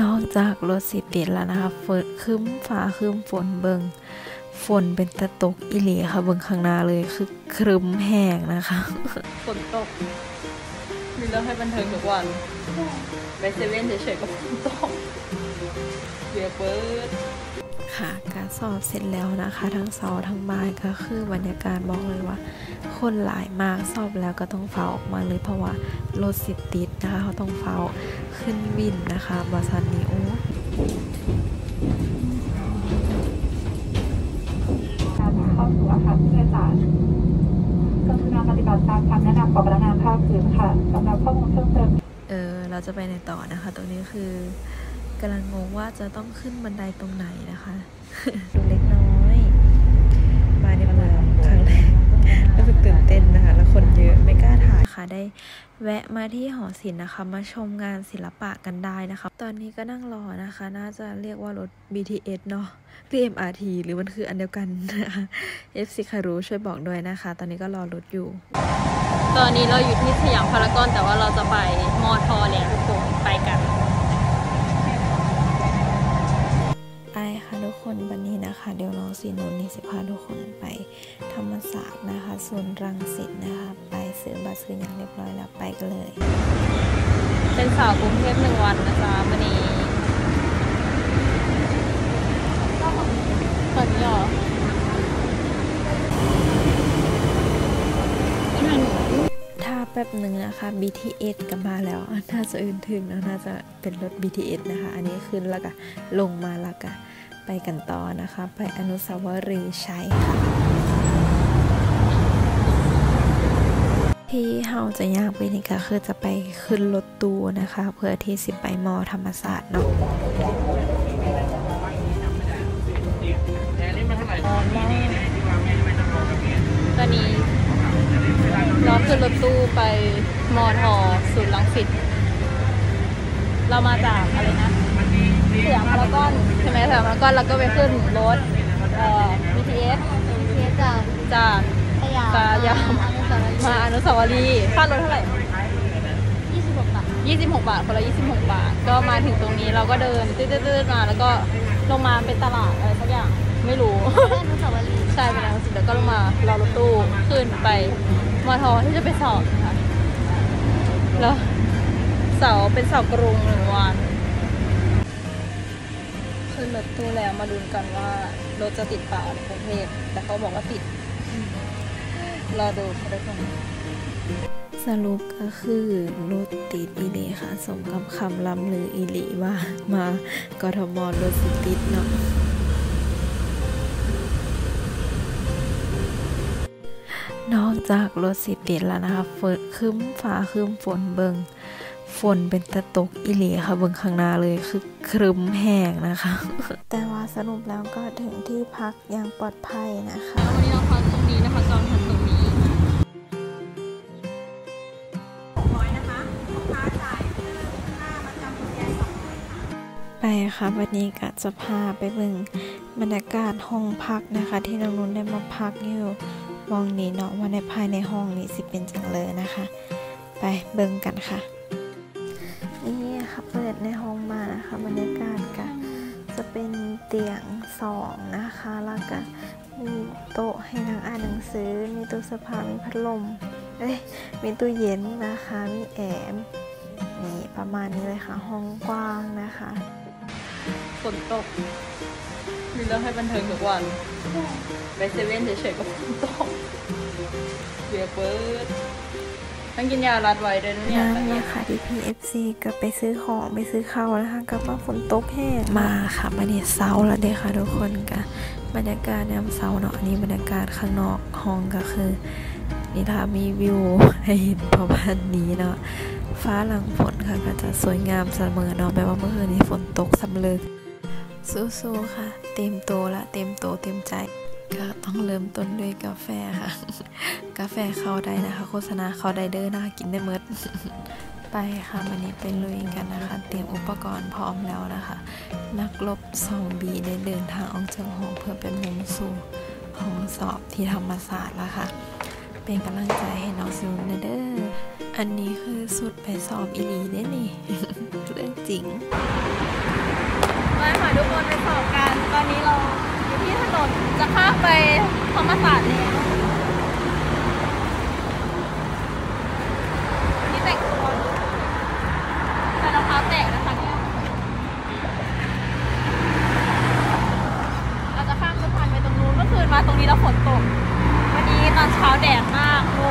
นอกจากรถสิติดแล้วนะคะฝนคืมฟ้าคืมฝนเบิงฝนเป็นตะตกอิเลค่ะเบิงข้างหน้าเลยคือครึมแห้งนะคะฝนตกมีเรื่องให้บันเทิงทุกวันไปเซเว่นเฉยๆก็ฝนตกเบียเปิด ค่ะการสอบเสร็จแล้วนะคะ ทั้งเสาร์ทั้งบ่ายก็คือบรรยากาศบอกเลยว่า คนหลายมากสอบแล้วก็ต้องเฝ้าออกมาเลยเพราะว่ารถสิติดนะคะเขาต้องเฝ้าขึ้นวินนะคะบอสันนิโอการเข้าสู่อาคารผู้โดยสารกรุณาปฏิบัติตามคำแนะนำของพนักงานภาคพื้นค่ะสำหรับข้อมูลเพิ่มเติมเออเราจะไปในต่อนะคะตรงนี้คือ กำลังงงว่าจะต้องขึ้นบันไดตรงไหนนะคะดูเล็กน้อย มาในเมืองครั้งแรกรู้สึกตื่นเต้นนะคะ แล้วคนเยอะไม่กล้าถ่ายค่ะได้แวะมาที่หอศิลป์นะคะ มาชมงานศิลปะกันได้นะคะ ตอนนี้ก็นั่งรอนะคะ น่าจะเรียกว่ารถ BTS เนาะหรือ MRT หรือมันคืออันเดียวกันนะคะ FC ใครรู้ช่วยบอกด้วยนะคะ ตอนนี้ก็รอรถอยู่ ตอนนี้เราอยู่ที่สยามพารากอนแต่ว่าเราจะไปมอทอแล้วทุกคนไปกัน สีนนท์นี่สิพาทุกคนไปธรรมศาสตร์นะคะส่วนรังสิตนะคะ ไปซื้อบัตรซื้ออย่างเรียบร้อยแล้วไปกันเลย เป็นสาวกรุงเทพหนึ่งวันนะจ๊ะวันนี้ตอนนี้เหรอนั่นถ้าแป๊บหนึ่งนะคะ BTS ก็มาแล้วน่าจะอื่นถึงแล้วน่าจะเป็นรถ BTS นะคะ อันนี้ขึ้นแล้วก็ลงมาแล้วก็ ไปกันต่อนะคะ ไปอนุสาวรีย์ชัยค่ะ ที่เฮาจะยากไปนี่ก็คือจะไปขึ้นรถตู้นะคะ เพื่อที่สิไปมอธรรมศาสตร์เนาะตอนนี้เราขึ้นรถตู้ไปมอทอศูนย์รังสิตเรามาจากอะไรนะ สยามพารากอนใช่ไหมสยามพารากอนแล้วก็ไปขึ้นรถเอ่อ BTS เทียจากจากสยามสยามอนุสาวรีย์มาอนุสาวรีย์ค่ารถเท่าไหร่ 26บาท26 บาท คนละ 26 บาท ก็มาถึงตรงนี้เราก็เดินตืดๆๆมาแล้วก็ลงมาเป็นตลาดอะไรสักอย่าง ไม่รู้ อนุสาวรีย์ใช่ไปแล้วสิแล้วก็ลงมารอรถตู้ขึ้นไปมอทอที่จะไปสอบนะคะแล้วเสาเป็นเสากรุงหนึ่งวัน ขึ้นรถตู้แล้วมาดูกันว่ารถจะติดเปล่าในกรุงเทพแต่เขาบอกว่าติดรอดูค่ะทุกคนสรุปก็คือรถติดอีหลีค่ะสมกับคำลำลืออีหลีว่ามากทมรถสิติดเนาะนอกจากรถสิติดแล้วนะคะฝนคืมฟ้าคืมฝนเบิง ฝนเป็นตะตกอีหลีค่ะเบิงข้างหน้าเลยคือครึมแห้งนะคะ แต่ว่าสรุปแล้วก็ถึงที่พักอย่างปลอดภัยนะคะวันนี้เราพักตรงนี้นะคะจองพักตรงนี้ไปค่ะวันนี้ก็จะพาไปเบิ่งบรรยากาศห้องพักนะคะ ที่น้องนุ่นได้มาพักอยู่มองนี้เนาะว่าในภายในห้องนี้สิเป็นจังเลยนะคะ ไปเบิ่งกันค่ะ บรรยากาศก็จะเป็นเตียงสองนะคะ แล้วก็มีโต๊ะให้นั่งอ่านหนังสือ มีตู้เสื้อผ้ามีพัดลมเอ้ยมีตู้เย็นนะคะ มีแอร์นี่ประมาณนี้เลยค่ะ ห้องกว้างนะคะฝนตก มีเรื่องให้บันเทิงทุกวันไปเซเว่นเฉยๆก็ฝนตกเบียร์เปิด ต้องกินยารัดไว้ด้วยนะเนี่ยนั่ตอนนนี้นะคะที่ PFC ก็ไปซื้อของไปซื้อข้าวนะคะกลับมาฝนตกแห้งมาค่ะมาเนี่ยเซาแล้วเด้ค่ะทุกคนก็บรรยากาศยามเซาเนาะอันนี้บรรยากาศข้างนอกห้องก็คือนี่ถ้ามีวิวให้เห็นประมาณนี้เนาะฟ้าหลังฝนค่ะก็จะสวยงามเสมอเนาะแม้ว่าเมื่อคืนนี้ฝนตกสำเร็จสู้ๆค่ะ เต็มโตวละเต็มโตวเต็มใจ ก็ต้องเริ่มต้นด้วยกาแฟค่ะ กาแฟเข้าได้นะคะ โฆษณาเข้าได้เด้อนะคะกินได้เมดไปค่ะวันนี้ไปลุยกันนะคะ เตรียมอุปกรณ์พร้อมแล้วนะคะ นักรบซอมบีได้เดินทางออกจากห้องเพื่อเป็นมุ่งสู่ห้องสอบที่ธรรมศาสตร์แล้วค่ะ เป็นกำลังใจให้น้องซิวนเด้ออันนี้คือสุดไปสอบอีหลีได้นี่เรื่องจริงมาค่ะทุกคนไปสอบกันตอนนี้เรา ที่ถนนจะข้ามไปธรรมศาสตร์แล้วนี่แต่งตัวใส่รองเท้าแตะนะคะเนี่ยเราจะข้ามสะพานไปตรงนู้นเมื่อคืนมาตรงนี้แล้วฝนตก วันนี้ตอนเช้าแดดมากโอ้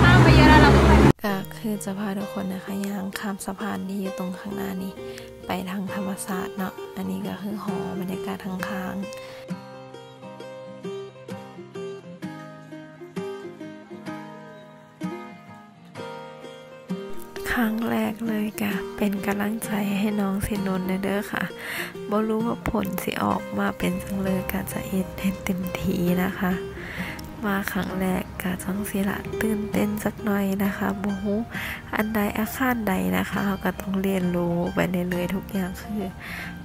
ข้ามไปเยอะแล้วเราก็ไป ก็ คือจะพาทุกคนนะคะย่างข้ามสะพานที่อยู่ตรงข้างหน้านี้ ไปทางธรรมศาสตร์เนาะอันนี้ก็คือหอบรรยากาศทางค้างครั้งแรกเลยกะเป็นกำลังใจให้น้องสินนท์เด้อค่ะบ่รู้ว่าผลสิออกมาเป็นจังเลยกะจะเอ็ดให้เต็มทีนะคะ มาครั้งแรก กะจังสิละตื่นเต้นสักหน่อยนะคะบ่ฮู้อันใดอาคารใดนะคะเราก็ต้องเรียนรู้ไปเรื่อยๆทุกอย่างคือ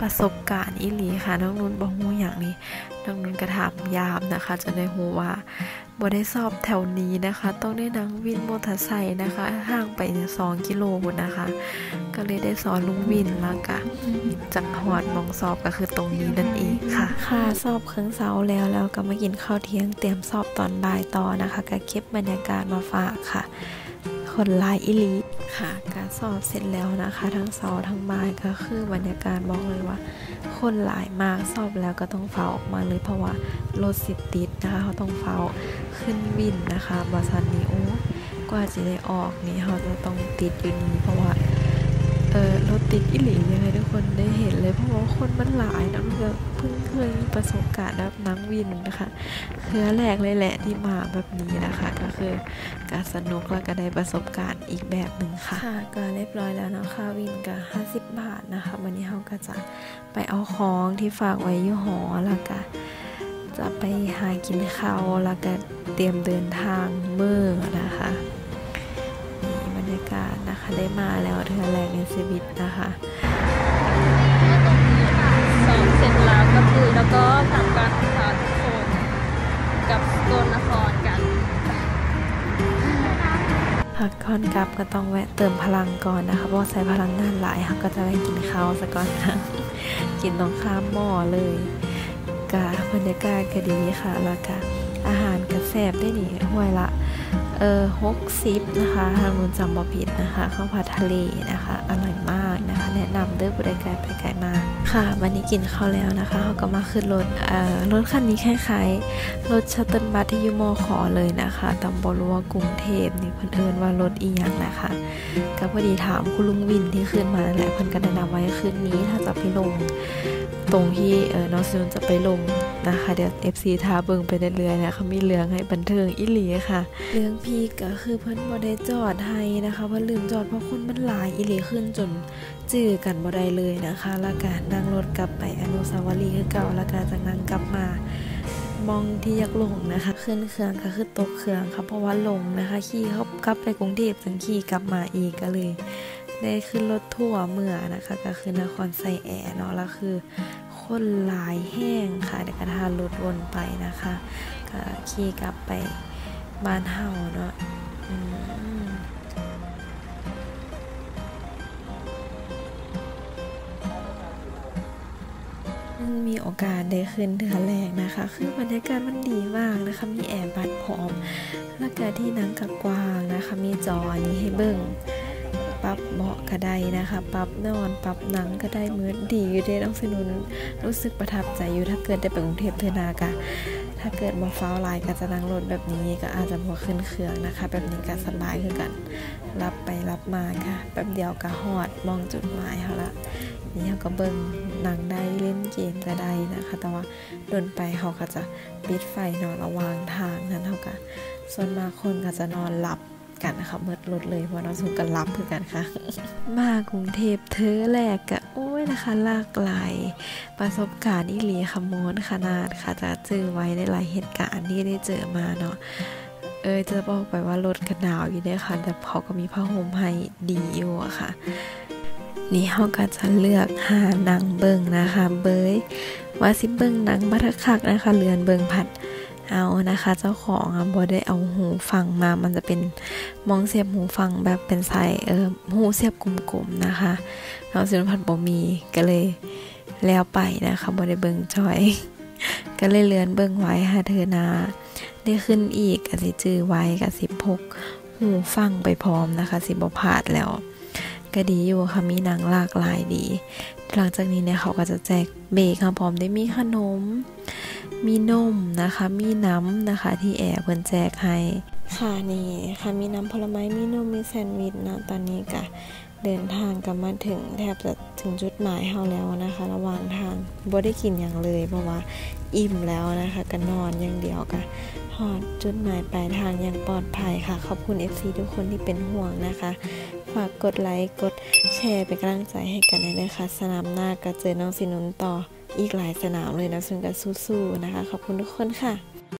ประสบการณ์อิหลีค่ะน้องนุ่นบ่ฮู้อย่างนี้ น้องนุ่นก็ถามยามนะคะจนได้ฮู้ว่าบ่ได้สอบแถวนี้นะคะ ต้องได้นั่งวินมอเตอร์ไซค์นะคะ ห่างไปเนี่ย2กิโลนะคะ ก็เลยได้สอนลุงวินแล้วก็จังหวัดมองสอบก็คือตรงนี้นั่นเองค่ะ ค่ะสอบครึ่งเสาแล้วแล้วก็มากินข้าวเที่ยงเตรียมสอบตอนบ่ายต่อนะคะ ก็เก็บบรรยากาศมาฝากค่ะ คนหลายอิลีค่ะ การสอบเสร็จแล้วนะคะ ทั้งเสาทั้งบ่ายก็คือบรรยากาศบอกเลยว่า คนหลายมากสอบแล้วก็ต้องเฝ้าออกมาเลยเพราะว่ารถสิติดนะคะเขาต้องเฝ้าขึ้นวินนะคะบอสันนี้โอ้กว่าจะได้ออกนี่เขาจะต้องติดอยู่นี่เพราะว่าเออรถติดอิลียังไงทุกคนได้เห็นเลยเพราะว่า คนมันหลายนะเพื่อเพิ่งเคยมีประสบการณ์แบบนั่งวินนะคะเคือแรกเลยแหละที่มาแบบนี้นะคะ ก็คือการสนุกแล้วก็ได้ประสบการณ์อีกแบบหนึ่งค่ะค่ะก็เรียบร้อยแล้วเนาะค่าวินก็50 บาทนะคะวันนี้เราก็จะไปเอาของที่ฝากไว้อยู่หอแล้วก็จะไปหากินข้าวแล้วก็เตรียมเดินทางเมื่อนะคะนี่บรรยากาศนะคะได้มาแล้วเทือแรกในชีวิตนะคะ สอบเสร็จแล้วก็คือแล้วก็กลับกันค่ะทุกคนกับสกลนครกันพักก่อนกลับก็ต้องแวะเติมพลังก่อนนะคะเพราะใช้พลังงานหลายค่ะก็จะไปกินข้าวซะก่อนนะกินตรงข้ามหม้อเลยกะบรรยากาศก็ดีค่ะแล้วก็อาหารก็แซ่บได้นี่ห้วยละ เออหกสิบนะคะทางนู้นจำบ่ผิดนะคะข้าวผัดทะเลนะคะ อร่อยมากนะคะ แนะนำเด้อบริการไปไกลมากค่ะ วันนี้กินข้าวแล้วนะคะเขาก็มาขึ้นรถเอ่อรถคันนี้คล้ายๆรถชัตเติลบัสที่ยูโมขอเลยนะคะต่บรู้ว่ากรุงเทพนี่เพิ่นเอินว่ารถอีหยังนะคะก็พอดีถามคุณลุงวินที่ขึ้นมาแหละเพิ่นก็แนะนำไว้คืนนี้ถ้าจะไปลง ตรงที่เออน้องซินจะไปลง นะคะ เดี๋ยว FC ท้าเบิงไปเรื่อยๆนะคะมีเรื่องให้บันเทิงอีหลีค่ะ เรื่องพีก็คือเพิ่นบ่ได้จอดให้นะคะเพิ่นลืมจอดเพราะคนมันหลายอีหลีขึ้นจนจื้อกันบ่ได้เลยนะคะแล้วก็นั่งรถกลับไปอนุสาวรีย์คือเก่าแล้วก็จากนั้นกลับมามองที่ยากลงนะคะขึ้นเครื่องก็คือตกเครื่องค่ะเพราะว่าลงนะคะขี่เขากลับไปกรุงเทพจังขี่กลับมาอีกก็เลยได้ขึ้นรถทั่วร์เมื่อนะคะ ก็คือนครไซแอร์เนาะแล้วคือ คนหลายแห้งค่ะเดี๋ยวก็ทารถวนไปนะคะก็ขี่กลับไปบ้านเฮาเนาะมมีโอกาสได้ขึ้นเดือแรกนะคะ คือบรรยากาศมันดีมากนะคะ มีแอร์บัดพร้อม แล้วก็ที่นั่งกับกว้างนะคะ มีจออันนี้ให้เบิ่ง ปรับเบาะก็ได้นะคะ ปรับนอน ปรับหนังก็ได้เมือดีอยู่เด้น้องสนุนรู้สึกประทับใจอยู่ถ้าเกิดได้ไปกรุงเทพเทอนากะถ้าเกิดมาฟ้าไลน์ก็จะนั่งรถแบบนี้ก็อาจจะพอขึ้นเครื่องนะคะ แบบนี้ก็สบายคือกัน รับไปรับมาค่ะแป๊บเดียวก็ฮอดมองจุดหมายเขาละนี่เขาก็เบิ่งหนังได้เล่นเกมก็ได้นะคะ แต่ว่าโดนไปเขาก็จะปิดไฟนอนระวางทางนั้นเขาก็ส่วนมากคนก็จะนอนหลับ กันนะคะเมิดรถเลยเพราะน้องสุกันรับคือกันค่ะ มากรุงเทพเธอแรกกะโอ้ยนะคะลากหลายประสบการณ์อีหลีขโมนขนาดค่ะจะเจอไว้ในหลายเหตุการณ์ที่ได้เจอมาเนาะเออจะบอกไปว่ารถกันหนาวอยู่เนี่ยค่ะ แต่เขาก็มีผ้าห่มให้ดีอยู่อะค่ะ นี่เขาก็จะเลือกหานังเบิงนะคะ เบยว่าสิเบิงนังบัทคักนะคะเรือนเบิงผัด เอานะคะ เจ้าของอะบ่ได้เอาหูฟังมา มันจะเป็นมองเสียบหูฟังแบบเป็นสายเออหูเสียบกลมๆนะคะน้องสินพัฒน์บ่มีก็เลยแล้วไปนะคะบ่ได้เบิ่งจอย ก็เลยเลือนเบิ่งไว้หาเธอนาได้ขึ้นอีกก็สิจื้อไว้ก็สิพกหูฟังไปพร้อมนะคะ สิบพลาดแล้วก็ดีอยู่ค่ะมีหนังหลากหลายดี หลังจากนี้เนี่ยเขาก็จะแจกเบรกค่ะพร้อมได้มีขนม มีนมนะคะ มีน้ำนะคะ ที่แอบเพิ่นแจกให้ค่ะนี่ค่ะมีน้ำผลไม้มีนมมีแซนด์วิชนะตอนนี้ก็เดินทางกันมาถึงแทบจะถึงจุดหมายเฮาแล้วนะคะ ระหว่างทางบ่ได้กินอย่างเลย เพราะว่าอิ่มแล้วนะคะก็นอนอย่างเดียวก็ฮอดจุดหมายปลายทางอย่างปลอดภัยค่ะ ขอบคุณ FC ทุกคนที่เป็นห่วงนะคะ ฝากกดไลค์กดแชร์เป็นกำลังใจให้กันด้วยนะคะสนามหน้าก็เจอน้องสินุนต่ออีกหลายสนามเลยนะซึ่งก็สู้ๆนะคะ ขอบคุณทุกคนค่ะ